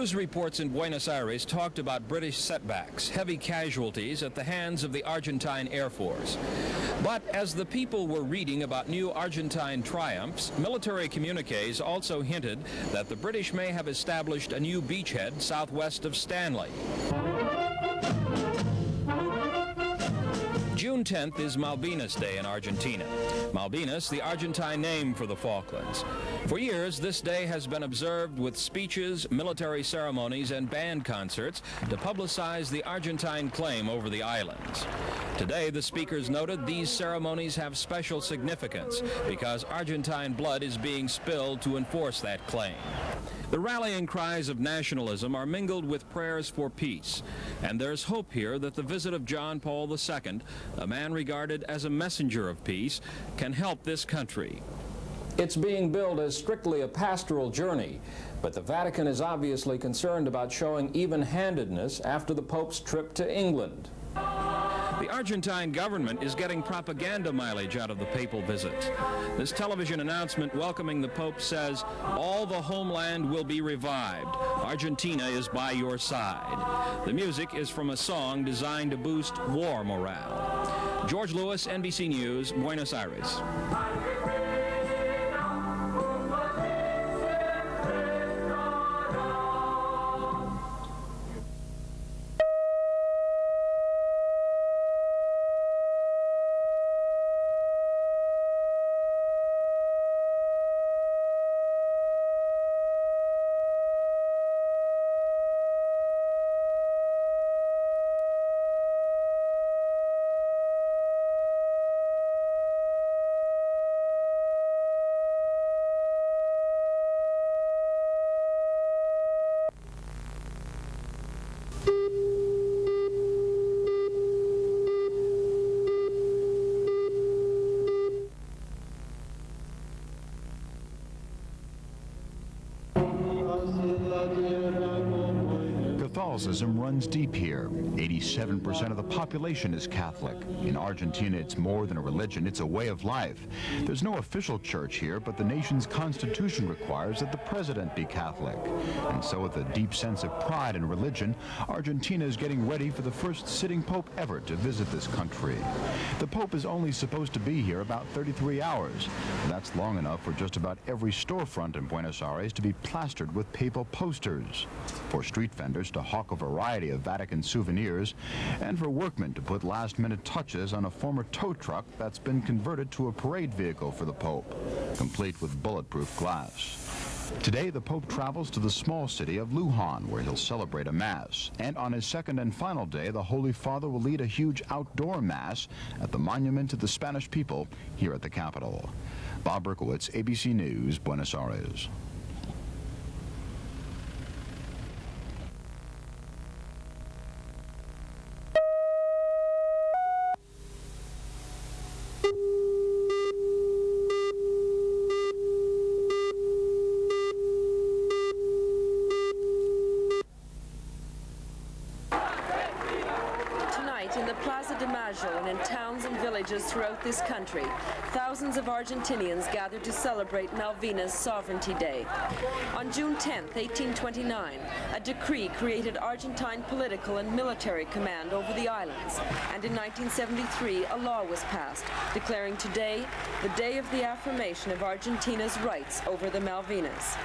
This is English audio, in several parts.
News reports in Buenos Aires talked about British setbacks, heavy casualties at the hands of the Argentine Air Force. But as the people were reading about new Argentine triumphs, military communiques also hinted that the British may have established a new beachhead southwest of Stanley. June 10th is Malvinas Day in Argentina. Malvinas, the Argentine name for the Falklands. For years, this day has been observed with speeches, military ceremonies, and band concerts to publicize the Argentine claim over the islands. Today, the speakers noted these ceremonies have special significance because Argentine blood is being spilled to enforce that claim. The rallying cries of nationalism are mingled with prayers for peace, and there's hope here that the visit of John Paul II, a man regarded as a messenger of peace, can help this country. It's being billed as strictly a pastoral journey, but the Vatican is obviously concerned about showing even-handedness after the Pope's trip to England. The Argentine government is getting propaganda mileage out of the papal visit. This television announcement welcoming the Pope says, all the homeland will be revived. Argentina is by your side. The music is from a song designed to boost war morale. George Lewis, NBC News, Buenos Aires. Catholicism runs deep here. 87% of the population is Catholic. In Argentina, it's more than a religion, it's a way of life. There's no official church here, but the nation's constitution requires that the president be Catholic. And so with a deep sense of pride in religion, Argentina is getting ready for the first sitting pope ever to visit this country. The pope is only supposed to be here about 33 hours. That's long enough for just about every storefront in Buenos Aires to be plastered with papal posters. For street vendors to hawk a variety of Vatican souvenirs, and for workmen to put last-minute touches on a former tow truck that's been converted to a parade vehicle for the Pope, complete with bulletproof glass. Today, the Pope travels to the small city of Lujan, where he'll celebrate a Mass. And on his second and final day, the Holy Father will lead a huge outdoor Mass at the Monument to the Spanish People here at the capital. Bob Berkowitz, ABC News, Buenos Aires. throughout this country, thousands of Argentinians gathered to celebrate Malvinas Sovereignty Day. On June 10, 1829, a decree created Argentine political and military command over the islands, and in 1973 a law was passed declaring today the day of the affirmation of Argentina's rights over the Malvinas.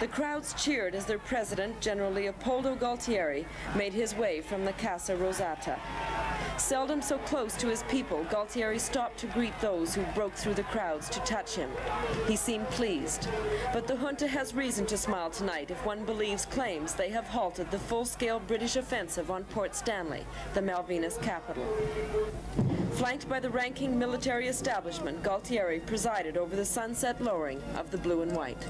The crowds cheered as their president, General Leopoldo Galtieri, made his way from the Casa Rosada. Seldom so close to his people, Galtieri stopped to greet those who broke through the crowds to touch him. He seemed pleased. But the junta has reason to smile tonight if one believes claims they have halted the full-scale British offensive on Port Stanley, the Malvinas capital. Flanked by the ranking military establishment, Galtieri presided over the sunset lowering of the blue and white.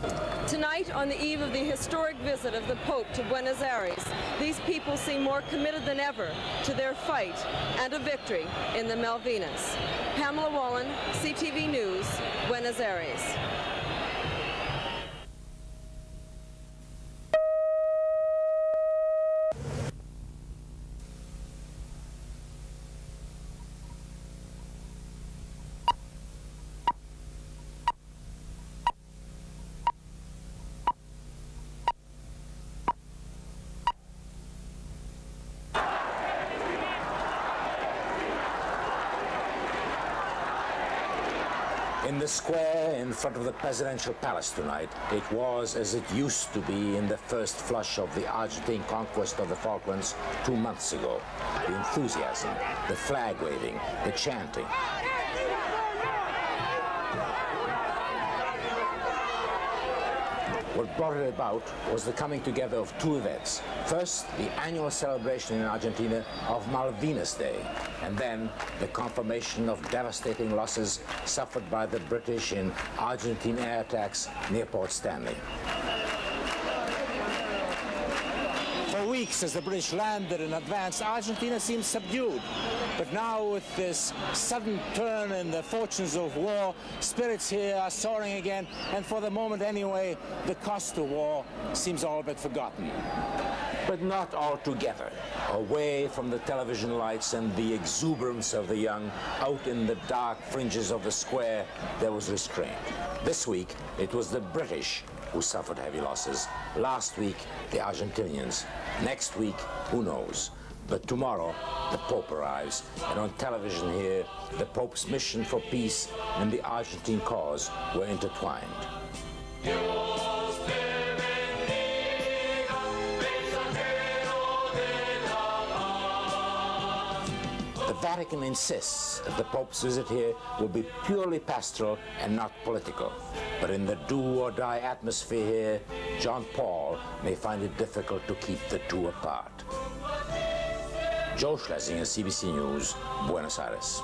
Tonight, on the eve of the historic visit of the Pope to Buenos Aires, these people seem more committed than ever to their fight and a victory in the Malvinas. Pamela Wallin, CTV News, Buenos Aires. In the square in front of the presidential palace tonight, it was as it used to be in the first flush of the Argentine conquest of the Falklands two months ago. The enthusiasm, the flag waving, the chanting. What brought it about was the coming together of two events. First, the annual celebration in Argentina of Malvinas Day, and then the confirmation of devastating losses suffered by the British in Argentine air attacks near Port Stanley. For weeks, as the British landed and advanced, Argentina seemed subdued. But now, with this sudden turn in the fortunes of war, spirits here are soaring again, and for the moment anyway, the cost of war seems all but forgotten. But not altogether. Away from the television lights and the exuberance of the young, out in the dark fringes of the square, there was restraint. This week, it was the British who suffered heavy losses. Last week, the Argentinians. Next week, who knows? But tomorrow, the Pope arrives, and on television here, the Pope's mission for peace and the Argentine cause were intertwined. Vatican insists that the Pope's visit here will be purely pastoral and not political. But in the do-or-die atmosphere here, John Paul may find it difficult to keep the two apart. Joe Schlesinger, CBC News, Buenos Aires.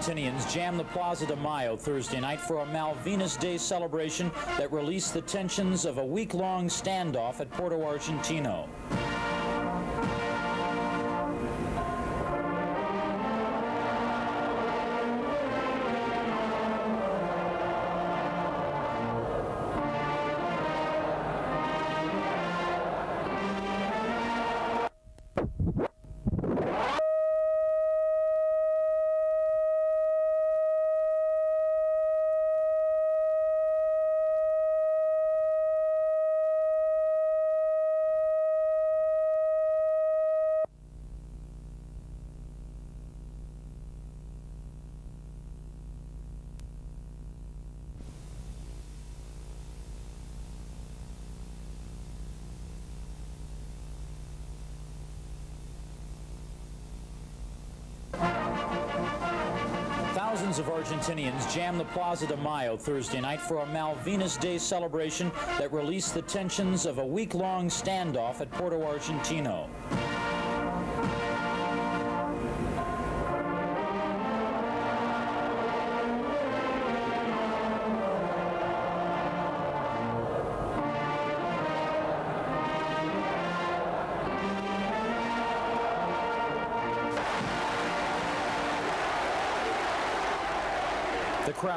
Argentinians jammed the Plaza de Mayo Thursday night for a Malvinas Day celebration that released the tensions of a week-long standoff at Porto Argentino. Thousands of Argentinians jammed the Plaza de Mayo Thursday night for a Malvinas Day celebration that released the tensions of a week-long standoff at Porto Argentino.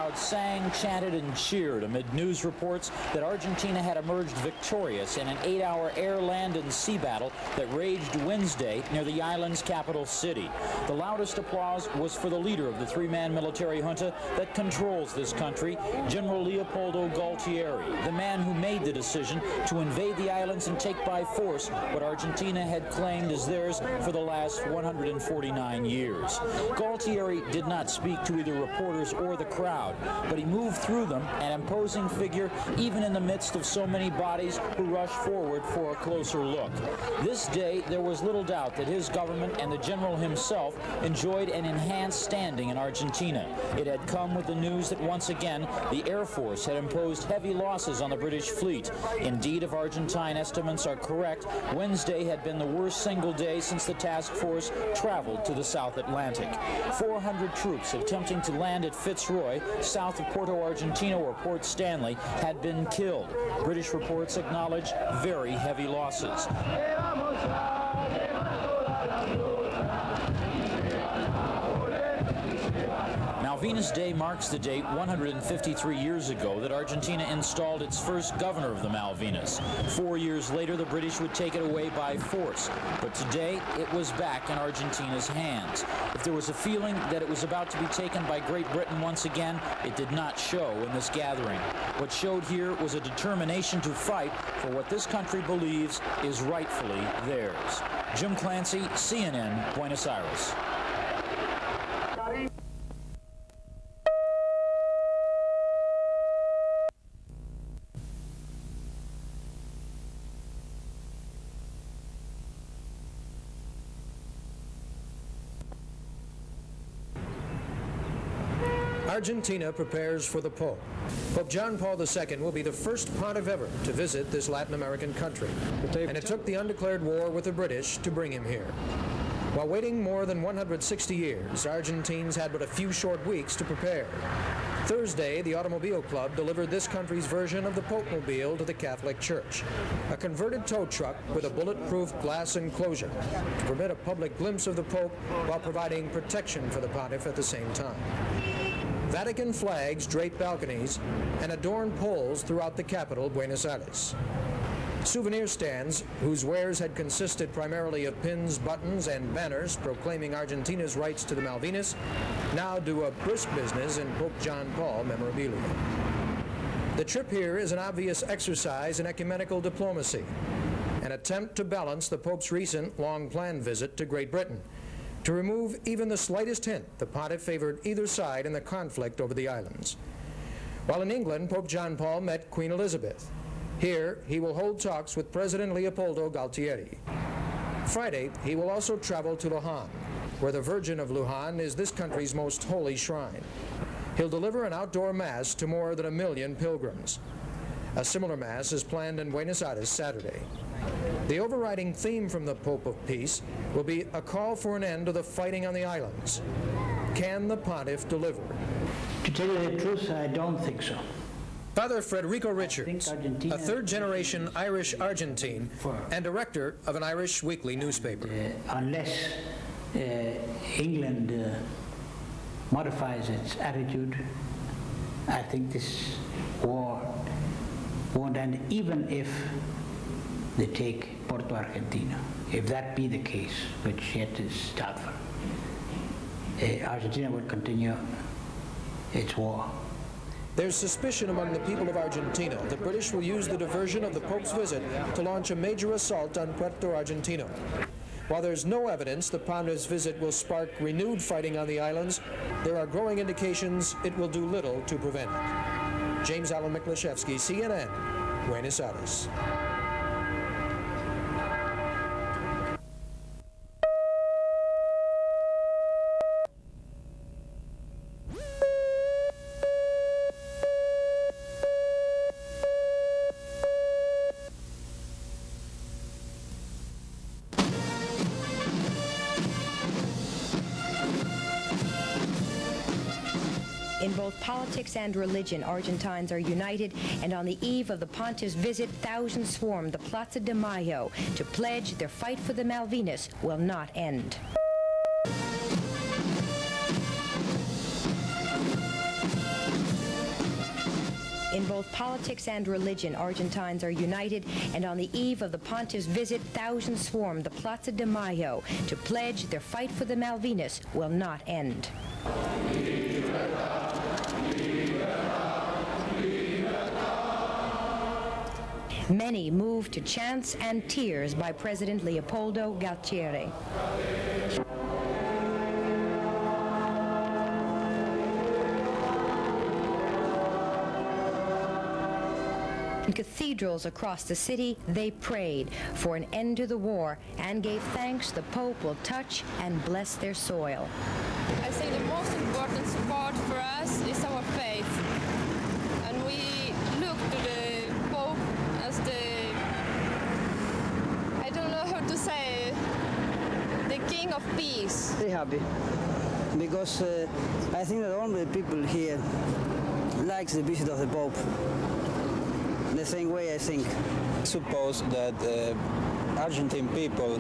Crowd sang, chanted, and cheered amid news reports that Argentina had emerged victorious in an eight-hour air, land, and sea battle that raged Wednesday near the island's capital city. The loudest applause was for the leader of the three-man military junta that controls this country, General Leopoldo Galtieri, the man who made the decision to invade the islands and take by force what Argentina had claimed as theirs for the last 149 years. Galtieri did not speak to either reporters or the crowd, but he moved through them, an imposing figure even in the midst of so many bodies who rushed forward for a closer look. This day, there was little doubt that his government and the general himself enjoyed an enhanced standing in Argentina. It had come with the news that once again, the Air Force had imposed heavy losses on the British fleet. Indeed, if Argentine estimates are correct, Wednesday had been the worst single day since the task force traveled to the South Atlantic. 400 troops attempting to land at Fitzroy, south of Porto Argentino or Port Stanley, had been killed. British reports acknowledge very heavy losses. Ah. Malvinas Day marks the date 153 years ago that Argentina installed its first governor of the Malvinas. Four years later, the British would take it away by force. But today, it was back in Argentina's hands. If there was a feeling that it was about to be taken by Great Britain once again, it did not show in this gathering. What showed here was a determination to fight for what this country believes is rightfully theirs. Jim Clancy, CNN, Buenos Aires. Argentina prepares for the Pope. Pope John Paul II will be the first pontiff ever to visit this Latin American country. And it took the undeclared war with the British to bring him here. While waiting more than 160 years, Argentines had but a few short weeks to prepare. Thursday, the Automobile Club delivered this country's version of the Pope Mobile to the Catholic Church, a converted tow truck with a bulletproof glass enclosure to permit a public glimpse of the Pope while providing protection for the pontiff at the same time. Vatican flags drape balconies and adorn poles throughout the capital, Buenos Aires. Souvenir stands, whose wares had consisted primarily of pins, buttons, and banners proclaiming Argentina's rights to the Malvinas, now do a brisk business in Pope John Paul memorabilia. The trip here is an obvious exercise in ecumenical diplomacy, an attempt to balance the Pope's recent long-planned visit to Great Britain, to remove even the slightest hint the pontiff favored either side in the conflict over the islands. While in England, Pope John Paul met Queen Elizabeth. Here, he will hold talks with President Leopoldo Galtieri. Friday, he will also travel to Lujan, where the Virgin of Lujan is this country's most holy shrine. He'll deliver an outdoor mass to more than a million pilgrims. A similar mass is planned in Buenos Aires Saturday. The overriding theme from the Pope of Peace will be a call for an end to the fighting on the islands. Can the pontiff deliver? To tell you the truth, I don't think so. Father Federico Richards, a third generation Irish Argentine and director of an Irish weekly newspaper. Uh, unless uh, England uh, modifies its attitude, I think this war won't end, even if they take Puerto Argentina. If that be the case, which yet is doubtful, uh, Argentina will continue its war. There's suspicion among the people of Argentina the British will use the diversion of the Pope's visit to launch a major assault on Puerto Argentino. While there's no evidence the Pontiff's visit will spark renewed fighting on the islands, there are growing indications it will do little to prevent it. James Allen Miklaszewski, CNN, Buenos Aires. In both politics and religion, Argentines are united, and on the eve of the pontiff's visit, thousands swarmed the Plaza de Mayo to pledge their fight for the Malvinas will not end. In both politics and religion, Argentines are united, and on the eve of the pontiff's visit, thousands swarmed the Plaza de Mayo to pledge their fight for the Malvinas will not end. Many moved to chants and tears by President Leopoldo Galtieri. In cathedrals across the city, they prayed for an end to the war and gave thanks the Pope will touch and bless their soil. I think the most important support for us is our faith. And we look to the Pope as the, I don't know how to say, the King of Peace. Very happy because uh, I think that all the people here likes the visit of the Pope the same way I think. Suppose that uh, Argentine people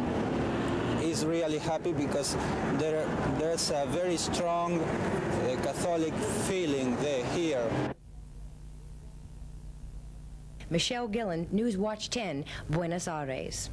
is really happy because there, there's a very strong uh, Catholic feeling there here. Michelle Gillen, Newswatch 10, Buenos Aires.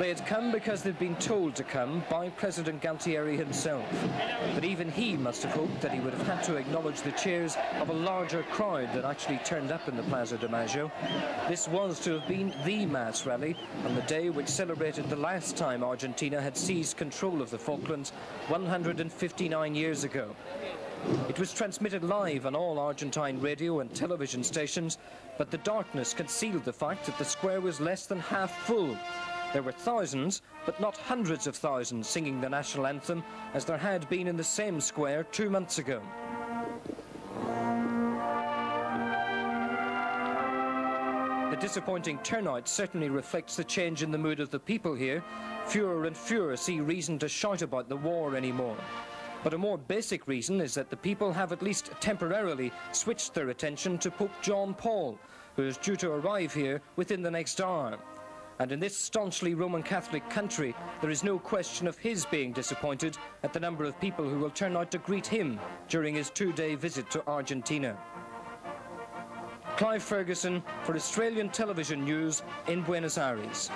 They had come because they'd been told to come by President Galtieri himself. But even he must have hoped that he would have had to acknowledge the cheers of a larger crowd that actually turned up in the Plaza de Mayo. This was to have been the mass rally on the day which celebrated the last time Argentina had seized control of the Falklands 159 years ago. It was transmitted live on all Argentine radio and television stations, but the darkness concealed the fact that the square was less than half full. There were thousands, but not hundreds of thousands singing the national anthem as there had been in the same square two months ago. The disappointing turnout certainly reflects the change in the mood of the people here. Fewer and fewer see reason to shout about the war anymore. But a more basic reason is that the people have at least temporarily switched their attention to Pope John Paul, who is due to arrive here within the next hour. And in this staunchly Roman Catholic country, there is no question of his being disappointed at the number of people who will turn out to greet him during his two-day visit to Argentina. Clive Ferguson for Australian Television News in Buenos Aires.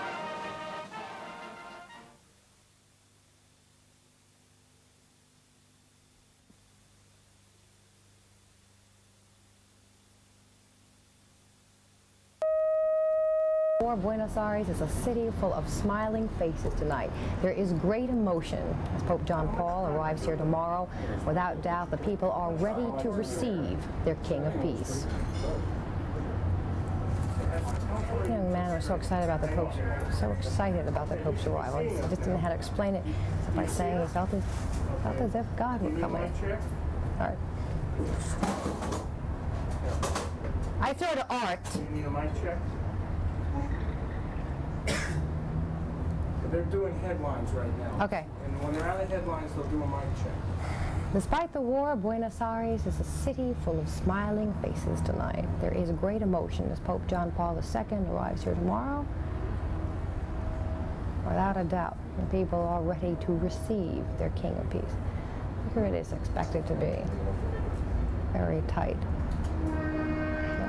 Buenos Aires is a city full of smiling faces tonight. There is great emotion as Pope John Paul arrives here tomorrow. Without doubt, the people are ready to receive their King of Peace. Young man was so excited about the Pope's, so excited about the Pope's arrival. He just didn't know how to explain it by saying he felt as, felt as if God were coming. All right. I throw to art. They're doing headlines right now. Okay. And when they're out of headlines, they'll do a mic check. Despite the war, Buenos Aires is a city full of smiling faces tonight. There is great emotion as Pope John Paul II arrives here tomorrow. Without a doubt, the people are ready to receive their King of Peace. Here it is expected to be very tight.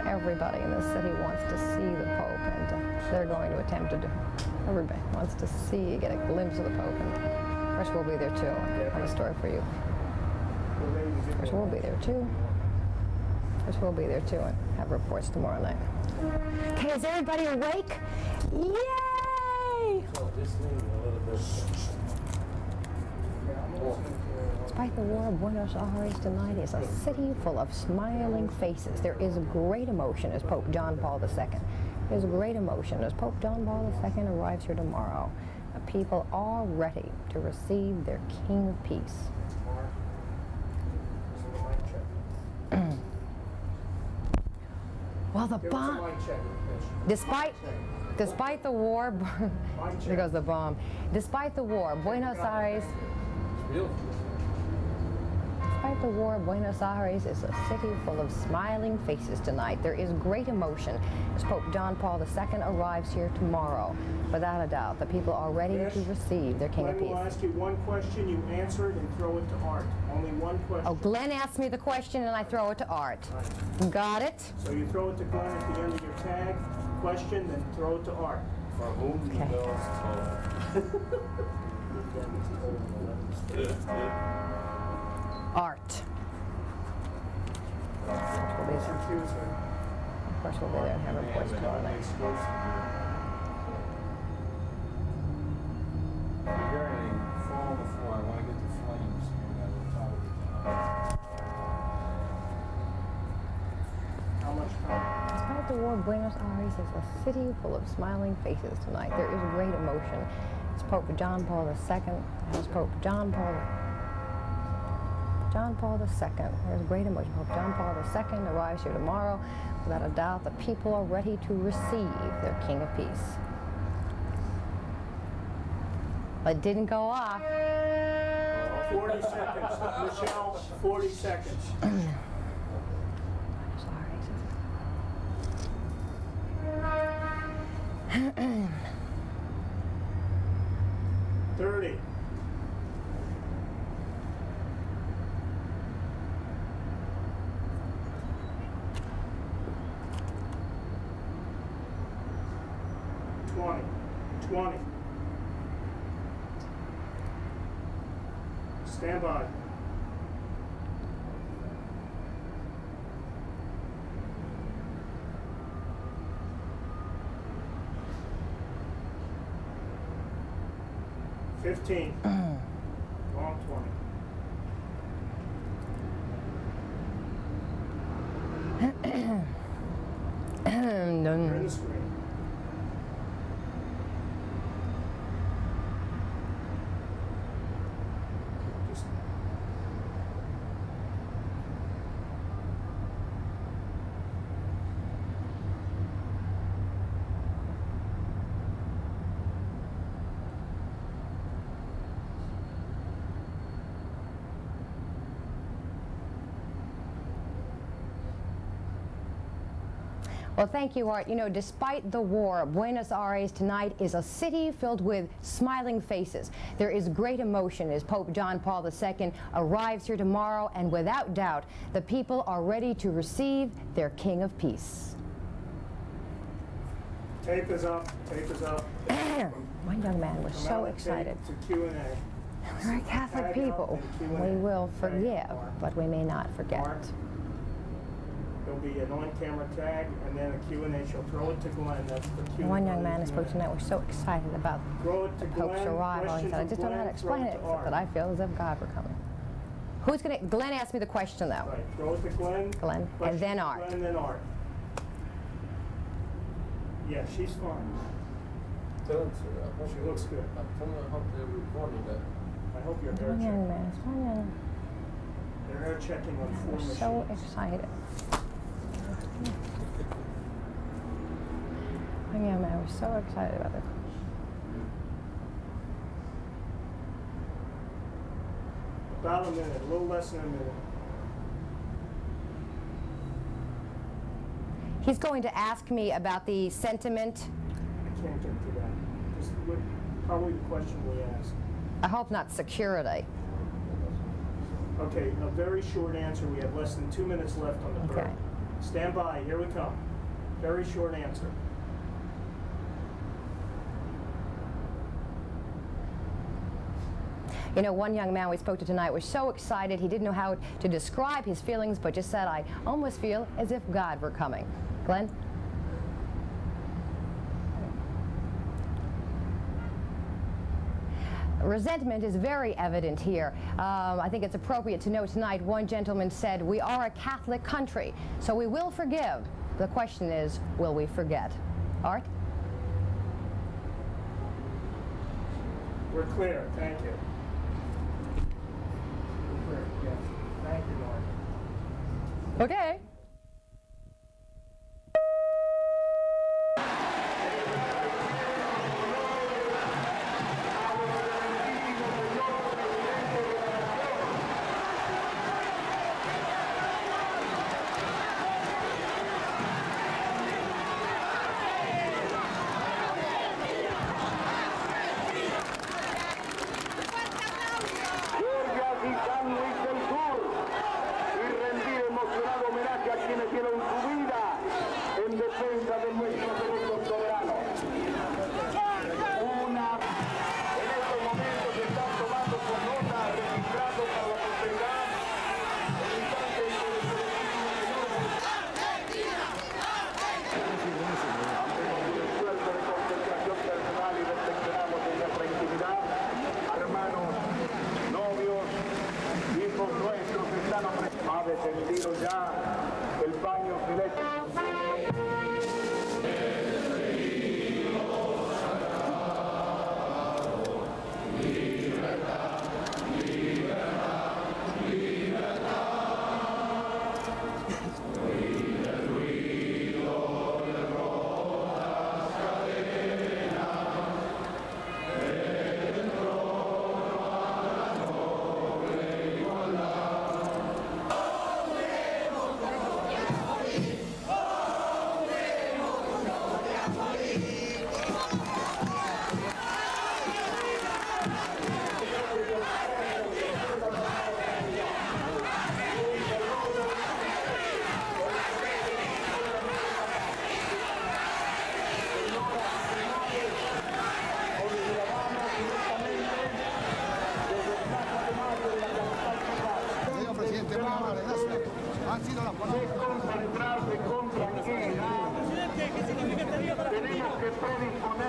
Everybody in the city wants to see the Pope, and uh, they're going to attempt to do Everybody wants to see, get a glimpse of the Pope. And of course, we'll be there too. I have a story for you. Of course, we'll be there too. Of course, we'll be there too and have reports tomorrow night. Okay, is everybody awake? Yay! Despite the war, Buenos Aires tonight is a city full of smiling faces. There is great emotion as Pope John Paul II. There's great emotion as Pope John Paul II arrives here tomorrow. The people are ready to receive their King of Peace. Well, the bomb. Despite, despite the war, because the bomb. Despite the war, Buenos Aires. It's despite the war, Buenos Aires is a city full of smiling faces tonight. There is great emotion as Pope John Paul II arrives here tomorrow. Without a doubt, the people are ready to receive their King of Glenn will Peace. ask you one question, you answer it and throw it to Art. Only one question. Oh, Glenn asked me the question and I throw it to Art. Got it? So you throw it to Glenn at the end of your tag, question, then throw it to Art. For whom Okay. Art. Of course, we'll. Of course, we'll be there and have reports tomorrow night. How much? Despite the war, Buenos Aires is a city full of smiling faces tonight. There is great emotion. It's Pope John Paul II. As Pope John Paul John Paul II. There's great emotion. Pope John Paul II arrives here tomorrow. Without a doubt, the people are ready to receive their King of Peace. But didn't go off. 40 seconds. Michelle, 40 seconds. Thirty. Twenty. Twenty. Stand by. Fifteen. Wrong twenty. You're in the screen. Just Well, thank you, Art. You know, despite the war, Buenos Aires tonight is a city filled with smiling faces. There is great emotion as Pope John Paul II arrives here tomorrow, and without doubt, the people are ready to receive their King of Peace. Tape is up. Tape is up. One young man was so out of tape excited. To Q and A. We're Catholic people. We will forgive, but we may not forget. There'll be an on-camera tag and then a Q and A. She'll throw it to Glenn. That's the Q. And one young man I spoke to tonight was so excited about Throw it the Pope's Glenn. arrival. He said, I from just don't know how to explain throw it, to except that I feel as if God were coming. Who's going to, Glenn asked me the question, though. Right. Throw it to Glenn. Glenn, Question and then to Art. Glenn and then Art. Yeah, she's fine. She looks good. I hope your hair One young check. man, one young Their hair checking on four We're machines. so excited. One young man was so excited about it. About a minute, a little less than a minute. He's going to ask me about the sentiment. I can't get to that. Just look- probably the question we asked. I hope not security. Okay, a very short answer. We have less than two minutes left on the Okay. break. Stand by. Here we come. Very short answer. You know, one young man we spoke to tonight was so excited he didn't know how to describe his feelings, but just said, I almost feel as if God were coming. Glenn? Resentment is very evident here. Um, I think it's appropriate to note tonight one gentleman said, We are a Catholic country, so we will forgive. The question is, will we forget? Art? We're clear. Thank you. We're clear. Yes. Thank you. Okay. sentido ya el baño celeste. Que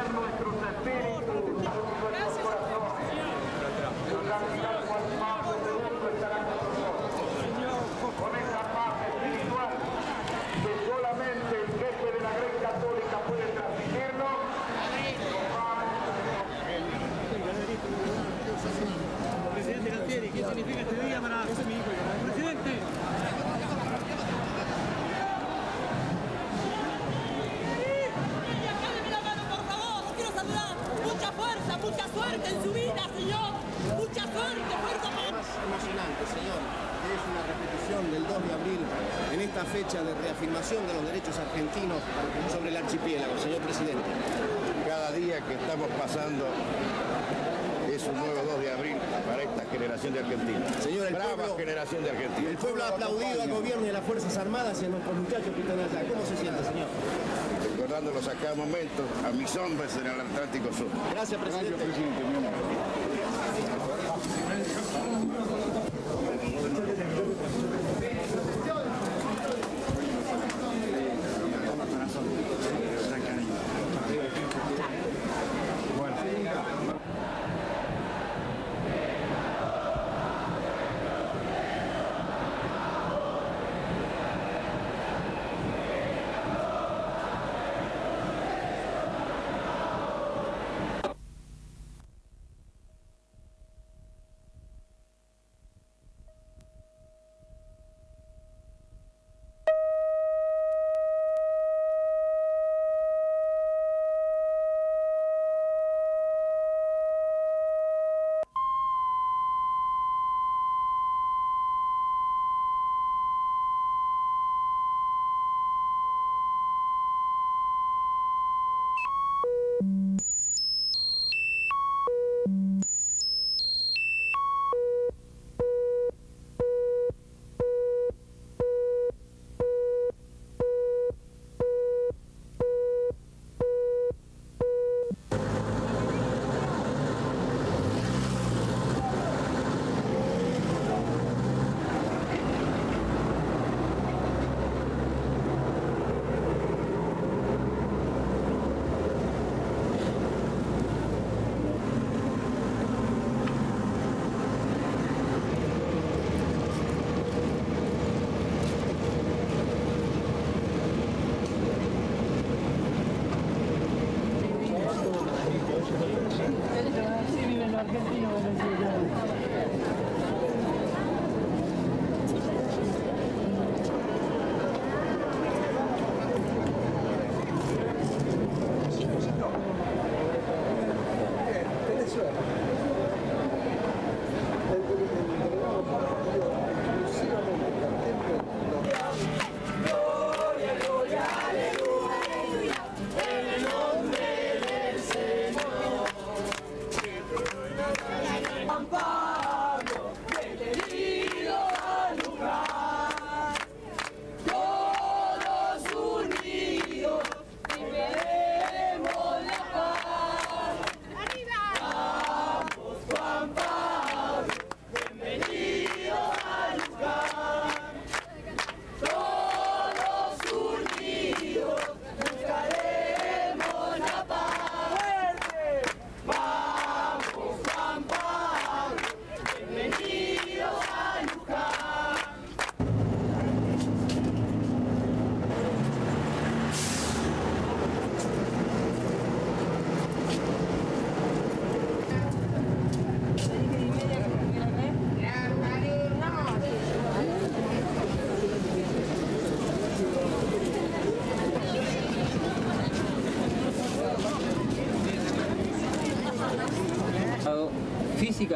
fecha de reafirmación de los derechos argentinos sobre el archipiélago, señor presidente. Cada día que estamos pasando es un nuevo 2 de abril para esta generación de argentinos. Señor, el Brava pueblo- generación de argentinos. El pueblo ha aplaudido al gobierno y a las Fuerzas Armadas y a nuestros muchachos que están allá. ¿Cómo se siente, señor? Recordándolos a cada momento a mis hombres en el Atlántico Sur. Gracias, presidente.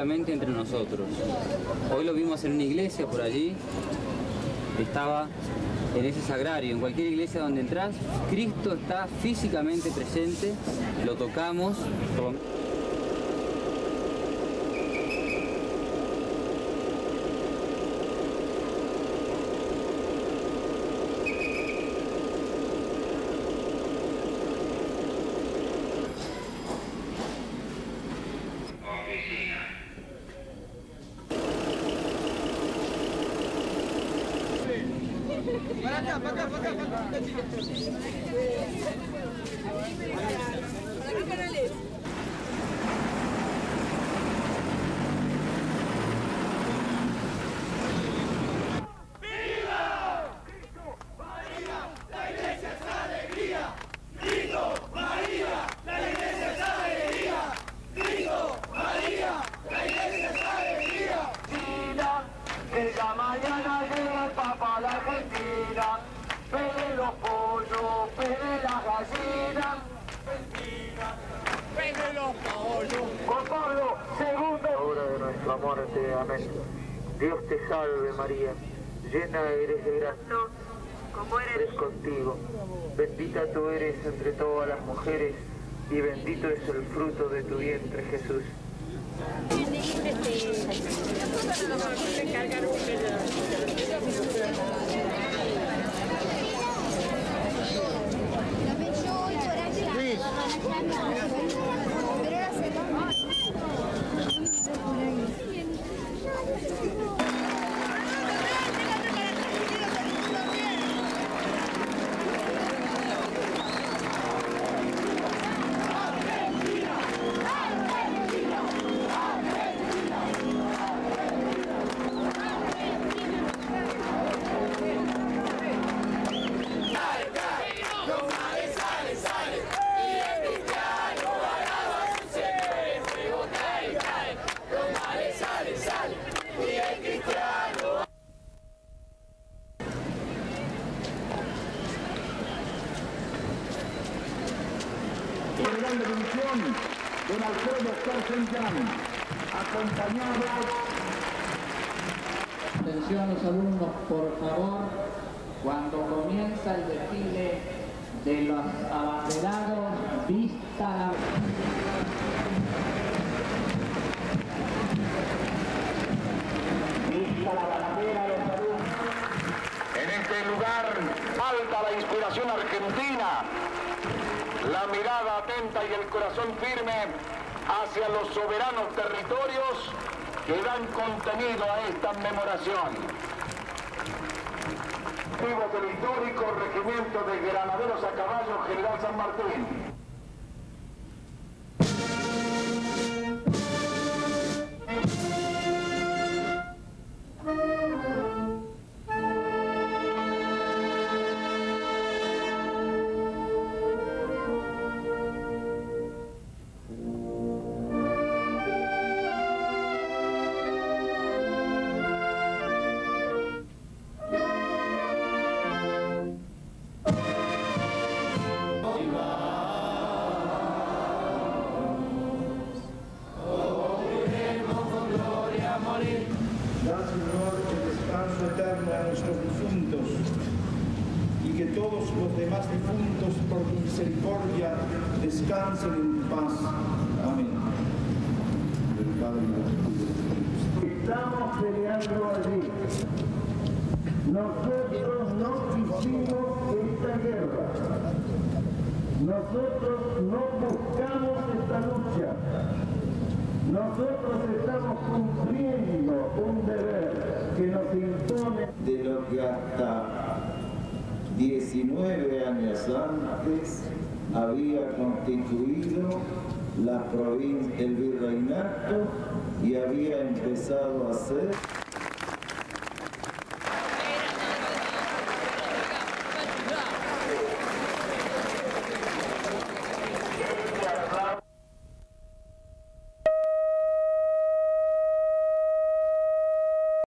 Entre nosotros. Hoy lo vimos en una iglesia por allí, estaba en ese sagrario, en cualquier iglesia donde entras, Cristo está físicamente presente, lo tocamos. Bendita tú eres entre todas las mujeres y bendito es el fruto de tu vientre Jesús. Carcentán, acompañado Atención los alumnos, por favor, cuando comienza el desfile de los abanderados, vista la... Vista la bandera de Perú. En este lugar falta la inspiración argentina, la mirada atenta y el corazón firme hacia los soberanos territorios que dan contenido a esta memoración. Vivo del histórico regimiento de granaderos a caballo General San Martín. Nuestros difuntos y que todos los demás difuntos, por misericordia, descansen en paz. Amén. Estamos peleando allí. Nosotros no quisimos esta guerra. Nosotros no buscamos esta lucha. Nosotros estamos cumpliendo un deber que nos impone. de lo que hasta 19 años antes había constituido la provincia, el virreinato y había empezado a ser